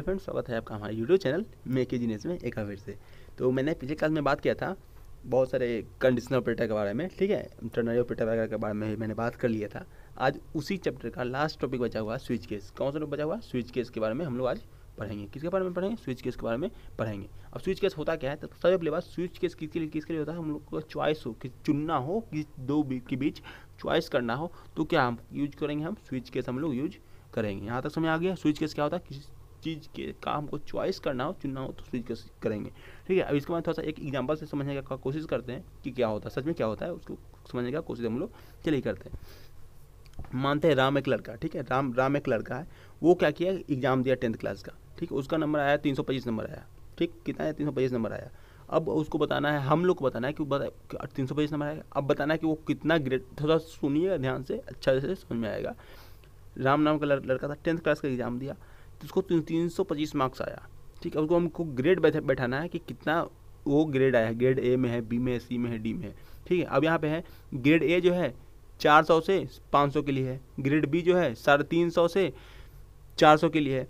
Hello friends, स्वागत है आपका हमारे यूट्यूब चैनल मेक जीनेस में, एक फिर से। तो मैंने पिछले क्लास में बात किया था, बहुत सारे कंडीशनल ऑपरेटर के बारे में, ठीक है? टर्नरी ऑपरेटर वगैरह के बारे में मैंने बात कर लिया था। आज उसी चैप्टर का लास्ट टॉपिक बचा हुआ स्विच केस कौन सा बचा हुआ स्विच केस के बारे में हम लोग आज पढ़ेंगे। किसके बारे में पढ़ेंगे? स्विच केस के बारे में पढ़ेंगे। अब स्विच केस होता क्या है? तो सबसे पहले बात स्विच केस किसके लिए किसके लिए होता है? हम लोग को चॉइस हो कि चुनना हो कि दो के बीच चॉइस करना हो तो क्या हम यूज़ करेंगे हम? स्विच केस हम लोग यूज़ करेंगे। यहाँ तक समझ आ गया। स्विच केस क्या होता है? किसी चीज़ के काम को चॉइस करना हो, चुनना हो तो स्विच केस करेंगे। ठीक है, अब इसके बाद थोड़ा सा एक एग्ज़ाम्पल से समझने का कोशिश करते हैं कि क्या होता है। सच में क्या होता है, उसको समझने का कोशिश हम लोग चलिए करते हैं। मानते हैं राम एक लड़का, ठीक है, राम राम एक लड़का है, वो क्या किया एग्ज़ाम दिया टेंथ क्लास का, ठीक है, उसका नंबर आया तीन सौ पच्चीस नंबर आया, ठीक, कितना है, तीन सौ पच्चीस नंबर आया। अब उसको बताना है, हम लोग को बताना है कि तीन सौ पच्चीस नंबर आएगा। अब बताना है कि वो कितना ग्रेड थोड़ा सुनिएगा ध्यान से अच्छा से समझ में आएगा। राम नाम का लड़का था टेंथ क्लास का एग्ज़ाम दिया। उसको तीन सौ पच्चीस मार्क्स आया। ठीक है उसको हमको ग्रेड बैठ बैठाना है कि कितना वो ग्रेड आया है। ग्रेड ए में है बी में है सी में है डी में है। ठीक है, अब यहाँ पे है ग्रेड ए जो है, चार सौ से पाँच सौ के लिए है। ग्रेड बी जो है, साढ़े तीन सौ से चार सौ के लिए है।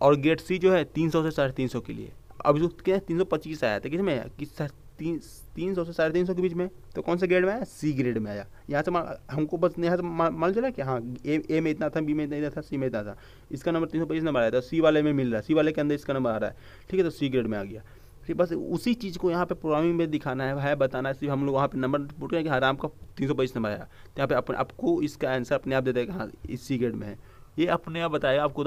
और ग्रेड सी जो है, तीन सौ से साढ़े तीन सौ के लिए अब जो क्या तीन सौ पच्चीस आया था। किसमें किस तीन तीन सौ से साढ़े तीन सौ के बीच में तो कौन सा ग्रेड में आया? सी ग्रेड में आया। यहाँ से हमको बस यहाँ से मान चला कि हाँ ए ए में इतना था बी में इतना था सी में इतना था। इसका नंबर तीन सौ पच्चीस नंबर आया था सी वाले में मिल रहा है। सी वाले के अंदर इसका नंबर आ रहा है। ठीक है तो सी ग्रेड में आ गया। फिर बस उसी चीज़ को यहाँ पे प्रोग्रामिंग में दिखाना है है, बताना है। सिर्फ़ हम लोग वहाँ पे नंबर पुट करें कि हाँ राम का तीन सौ पच्चीस नंबर आया। तो यहाँ पे अपने, आपको इसका आंसर अपने आप दे देगा हाँ इस सी ग्रेड में है। ये अपने आप बताएगा आपको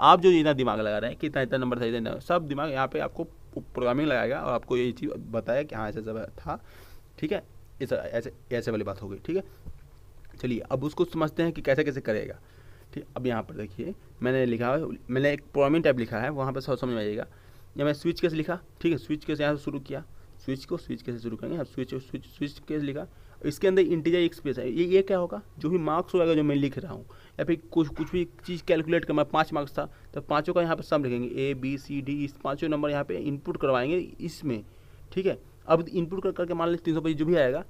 आप जो इतना दिमाग लगा रहे हैं कि इतना इतना नंबर था इतना, सब दिमाग यहाँ पे आपको प्रोग्रामिंग लगाएगा और आपको ये चीज़ बताया कि हाँ ऐसा ऐसा था। ठीक है? ऐसा, ऐसे ऐसे वाली बात हो गई। ठीक है? चलिए, अब उसको समझते हैं कि कैसे कैसे करेगा। ठीक, अब यहाँ पर देखिए, मैंने लिखा है, मैंने एक प्रोग्रामिंग टाइप लिखा है, वहाँ पर सब समझ में आइएगा या मैं स्विच कैसे लिखा? ठीक है, स्विच कैसे यहाँ से शुरू किया? स्विच को स्विच कैसे शुरू करेंगे? अब स्विच स्विच स्विच कैसे लिखा? इसके अंदर इंटीजर एक स्पेस है। ये ये क्या होगा? जो भी मार्क्स होगा, जो मैं लिख रहा हूँ, या फिर कुछ कुछ भी चीज़ कैलकुलेट करना, पाँच मार्क्स था तो पाँचों का यहाँ पर सब लिखेंगे। ए बी सी डी इस पाँचों नंबर यहाँ पे इनपुट करवाएँगे इसमें, ठीक है? अब इनपुट कर, करके मान लीजिए तीन सौ जो भी आएगा,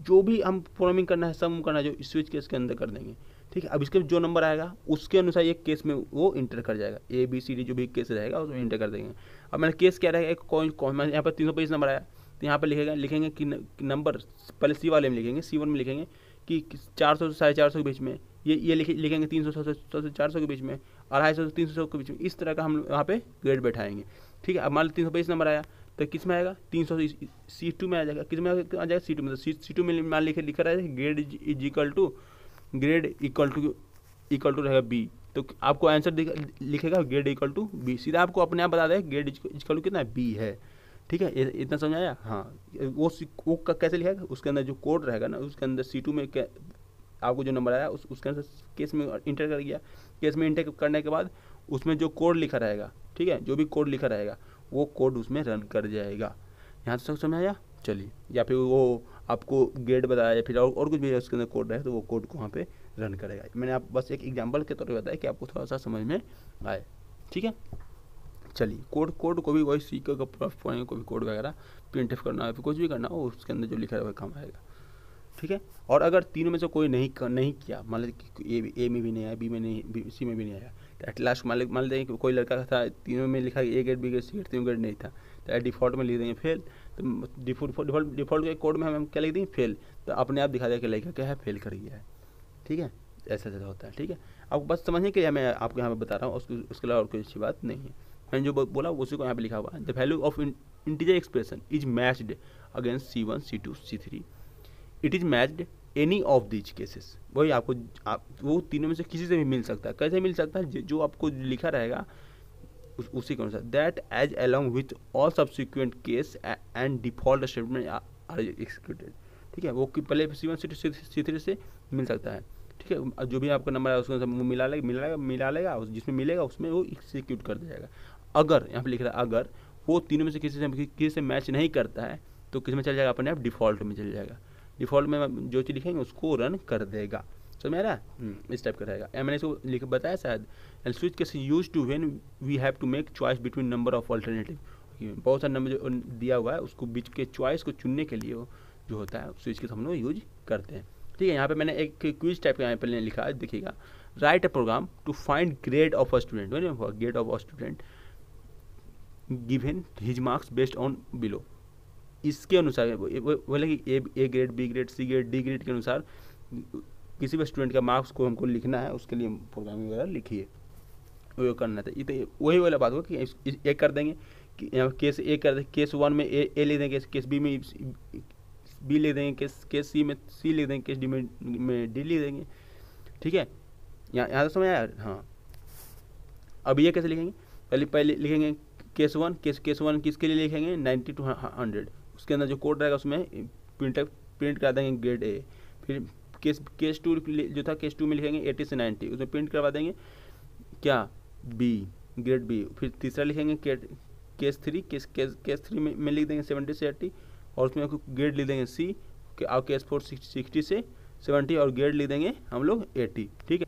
जो भी हम प्रोग्रामिंग करना है सम करना है, जो स्विच केस के अंदर कर देंगे, ठीक है? अब इसके जो नंबर आएगा, उसके अनुसार एक केस में वो इंटर कर जाएगा। ए बी सी डी जो भी केस रहेगा, उसमें इंटर कर देंगे। अब मैंने केस क्या रहेगा? एक कौन कौन यहाँ पर तीन सौ नंबर आया। तो यहाँ पर लिखेगा, लिखेंगे कि नंबर पहले सी वाले में लिखेंगे सी वन में लिखेंगे कि चार सौ से साढ़े चार सौ के बीच में, ये ये लिखे, लिखेंगे तीन सौ से चार सौ के बीच में अढ़ाई सौ से तीन सौ के बीच में, इस तरह का हम यहाँ पे ग्रेड बैठाएँगे। ठीक है, अब मान लो तीन सौ बीस नंबर आया तो किसमें आएगा? तीन सौ सी टू में आ जाएगा। किसमें आ जाएगा सी टू में। सी सी टू में मान लिखे, लिखा रहेगा grade is equal to grade equal to equal to रहेगा बी तो आपको आंसर लिखेगा ग्रेड इक्वल टू बी सीधा आपको अपने आप बता दें ग्रेड इक्वल टू कितना बी है। ठीक है इतना समझ आया? हाँ वो वो कैसे लिखेगा उसके अंदर जो कोड रहेगा ना उसके अंदर सी टू में आपको जो नंबर आया उस उसके अंदर केस में इंटर कर गया। केस में इंटर करने के बाद उसमें जो कोड लिखा रहेगा ठीक है जो भी कोड लिखा रहेगा वो कोड उसमें रन कर जाएगा। यहाँ तक समझ आया? चलिए या फिर वो आपको गेट बताया या फिर और, और कुछ भी उसके अंदर कोड रहे तो वो कोड को वहाँ पे रन करेगा। मैंने आप बस एक एग्जांपल के तौर पर बताया कि आपको थोड़ा सा समझ में आए ठीक है? चलिए। कोड कोड को भी वही सीख कर कोई भी कोड वगैरह प्रिंट करना है कुछ भी करना हो उसके अंदर जो लिखा है वह काम आएगा। ठीक है? और अगर तीनों में से कोई नहीं कर, नहीं किया मान लीजिए ए ए में भी नहीं आया बी में नहीं सी में भी नहीं आया तो एट लास्ट मान मान लेंगे कि कोई लड़का था तीनों में लिखा A grade B grade C grade तीनों ग्रेड नहीं था तो डिफ़ॉल्ट में लिख देंगे फेल तो डिफ़ॉल्ट डिफ़ॉल्ट डिफ़ॉल्ट के कोड में हम क्या लिख देंगे? फेल तो अपने आप दिखा देगा कि लड़का क्या है फेल कर गया है। ठीक है? ऐसा ऐसा होता है। ठीक है? आपको बस समझिए कि मैं आपको यहाँ पर बता रहा हूँ उसके उसके अलावा और कोई अच्छी बात नहीं है। मैंने जो बोला उसी को यहाँ पे लिखा हुआ है। The value of integer expression is matched against C one C two C three it is matched any of these cases वही आपको आप वो तीनों में से किसी से भी मिल सकता है। कैसे मिल सकता है? जो आपको लिखा रहेगा उस, उसी के अनुसार। That as along with all subsequent case and default statement are executed ठीक है? वो कि पहले सी वन सी थ्री से मिल सकता है। ठीक है? जो भी आपका नंबर है उसको मिला लेगा मिला लेगा मिला लेगा जिसमें मिलेगा उसमें वो एक्सिक्यूट कर जाएगा। अगर यहाँ पे लिख रहा है अगर वो तीनों में से किसी से किसी से मैच नहीं करता है तो किसमें चल जाएगा अपने आप? डिफ़ॉल्ट में चल जाएगा। डिफ़ॉल्ट में जो चीज़ लिखेंगे उसको रन कर देगा। समझ में आ रहा है? हम्म, इस टाइप का रहेगा। मैंने इसको लिख बताया शायद एंड स्विच कैसे use to when we have to make choice between number of alternative बहुत सारे नंबर जो दिया हुआ है उसको बीच के चॉइस को चुनने के लिए जो होता है स्विच के हम लोग यूज़ करते हैं। ठीक है यहाँ पे मैंने एक क्विज टाइप का यहाँ पे लिखा है देखिएगा write a program to find grade of a student grade of a student given his marks based on below. इसके अनुसार बोले कि A A grade, B grade, C grade, D grade के अनुसार, किसी भी स्टूडेंट का मार्क्स को हमको लिखना है, उसके लिए प्रोग्रामिंग वगैरह लिखिए। वो करना था। ये तो वही वाला बात होगा कि एक कर देंगे कि केस ए कर देंगे केस वन में ए ए ले देंगे, केस बी में बी ले देंगे, केस केस सी में सी ले देंगे, केस डी में में डी ले देंगे। ठीक है? यहाँ यहाँ तो समझ आया? हाँ। अब ये कैसे लिखेंगे? पहले पहले लिखेंगे case one case case one किसके लिए लिखेंगे? Ninety to hundred. उसके अंदर जो कोड रहेगा उसमें प्रिंट प्रिंट करा देंगे ग्रेड ए फिर केस केस टू जो था केस टू में लिखेंगे एटी से नाइन्टी। उसमें प्रिंट करवा देंगे। क्या? बी ग्रेड बी फिर तीसरा लिखेंगे case three case case case three में, में लिख देंगे सेवेंटी से एट्टी और उसमें ग्रेड लिख देंगे सी और केस फोर सिक्सटी से सेवेंटी। और ग्रेड लिख देंगे हम लोग एट्टी ठीक है?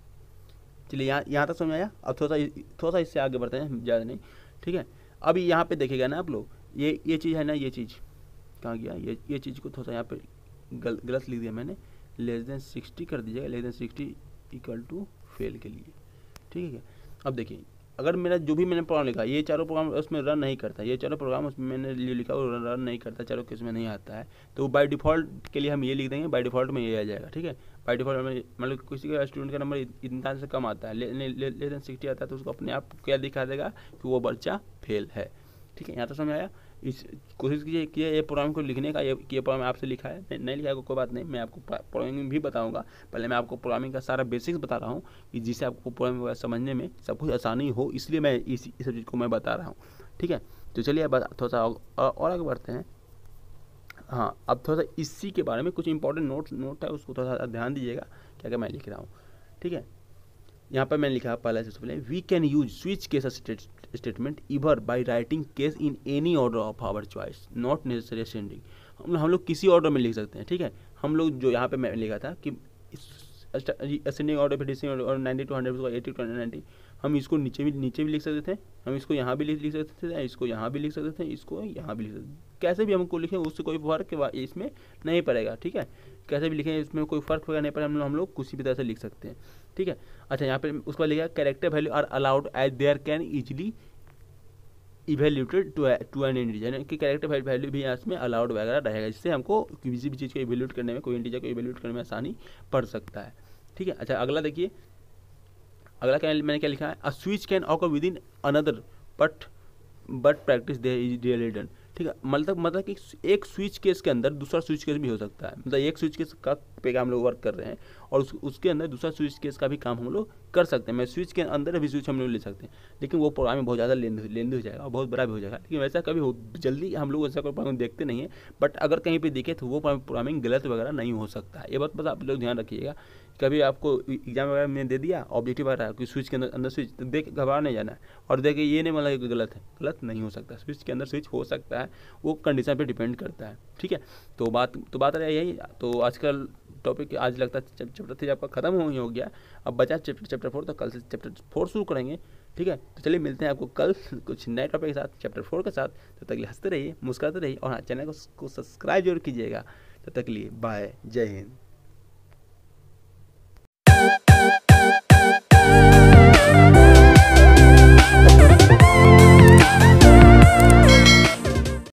चलिए यहाँ यहाँ तक समझ आया अब थोड़ा सा थोड़ा सा इससे आगे बढ़ते हैं ज़्यादा नहीं। ठीक है? अभी यहाँ पे देखेगा ना आप लोग ये ये चीज़ है ना ये चीज़। कहाँ गया? ये ये चीज़ को थोड़ा सा यहाँ पे गल, गलत लिख दिया मैंने। लेस देन सिक्सटी कर दीजिएगा less than sixty equal to fail के लिए। ठीक है अब देखिए अगर मेरा जो भी मैंने प्रोग्राम लिखा, ये चारों प्रोग्राम उसमें रन नहीं करता, ये चारों प्रोग्राम उसमें मैंने लिए लिखा वो रन नहीं करता, चारों के उसमें नहीं आता है। तो बाय डिफ़ॉल्ट के लिए हम ये लिख देंगे बाय डिफ़ॉल्ट में ये आ जाएगा, ठीक है? बाय डिफ़ॉल्ट में मतलब किसी का स्टूडेंट का नंबर इतना से कम आता है लेस देन सिक्सटी आता है तो उसको अपने आप क्या दिखा देगा कि वो बच्चा फेल है, ठीक है? यहाँ तो समझ आया? इस कोशिश कीजिए कि ये प्रोग्राम को लिखने का ये कि ये प्रोग्राम आपसे लिखा है। नहीं, नहीं लिखा है कोई बात नहीं मैं आपको प्रोग्रामिंग भी बताऊँगा। पहले मैं आपको प्रोग्रामिंग का सारा बेसिक्स बता रहा हूँ कि जिससे आपको प्रोग्रामिंग समझने में सब कुछ आसानी हो इसलिए मैं इस इस चीज़ को मैं बता रहा हूँ। ठीक है? तो चलिए अब थोड़ा सा और आगे बढ़ते हैं। हाँ अब थोड़ा सा इसी के बारे में कुछ इंपॉर्टेंट नोट नोट है उसको थोड़ा सा ध्यान दीजिएगा क्या क्या मैं लिख रहा हूँ। ठीक है? यहाँ पर मैंने लिखा पहला सबसे पहले we can use switch case statement ever by writing case in any order of our choice not necessary ascending हम लोग किसी ऑर्डर में लिख सकते हैं, ठीक है? हम लोग जो यहाँ पे मैं लिखा था कि असेंडिंग ऑर्डर पे descending order ninety to hundred eighty to ninety हम इसको नीचे भी नीचे भी लिख सकते थे, हम इसको यहाँ भी लिख सकते थे, इसको यहाँ भी लिख सकते थे, इसको यहाँ भी लिख सकते कैसे भी हमको लिखें, उससे कोई फ़र्क इसमें नहीं पड़ेगा, ठीक है? कैसे भी लिखें, इसमें कोई फ़र्क वगैरह नहीं पड़ेगा, हम लोग हम लोग किसी भी तरह से लिख सकते हैं, ठीक है? अच्छा यहाँ पे उसके बाद लिखा character value are allowed as there can easily evaluated to to an integer यानी कि कैरेक्टर वैल्यू भी इसमें अलाउड वगैरह रहेगा, जिससे हमको किसी भी चीज़ को इवेल्यूट करने में, कोई इंटीजर को इवेल्यूट करने में आसानी पड़ सकता है। ठीक है? अच्छा अगला देखिए। अगला क्या मैंने क्या लिखा है? A switch can occur within another but but practice they is really done ठीक है? मतलब मतलब कि एक स्विच केस के अंदर दूसरा स्विच केस भी हो सकता है। मतलब एक स्विच केस का पे हम लोग वर्क कर रहे हैं और उस, उसके अंदर दूसरा स्विच केस का भी काम हम लोग कर सकते हैं। मैं स्विच के अंदर भी स्विच हम लोग ले सकते हैं। लेकिन वो प्रोग्राम बहुत ज़्यादा लेंद हो जाएगा और बहुत बड़ा भी हो जाएगा। लेकिन वैसा कभी हो जल्दी हम लोग ऐसा कोई प्रोग्रामिंग देखते नहीं है बट अगर कहीं पर देखे तो वो प्रोग्रामिंग गलत वगैरह नहीं हो सकता है। ये बात बस आप लोग ध्यान रखिएगा। कभी आपको एग्ज़ाम वगैरह में दे दिया ऑब्जेक्टिव आ रहा है कि स्विच के अंदर अंदर स्विच तो देख, घबरा नहीं जाना। है और देखे, ये नहीं मतलब कि गलत है। गलत नहीं हो सकता। स्विच के अंदर स्विच हो सकता है, वो कंडीशन पे डिपेंड करता है, ठीक है? तो बात तो बात रहा यही। तो आजकल टॉपिक आज लगता है चैप्टर थ्री आपका खत्म हो, ही हो गया। अब बचा चैप्टर चैप्टर फोर तो कल से चैप्टर फोर शुरू करेंगे, ठीक है? तो चलिए मिलते हैं आपको कल कुछ नए टॉपिक के साथ चैप्टर फोर के साथ। तब तक हँसते रहिए, मुस्कुराते रहिए, और हाँ चैनल को सब्सक्राइब ज़रूर कीजिएगा। तब तक लिए बाय जय हिंद।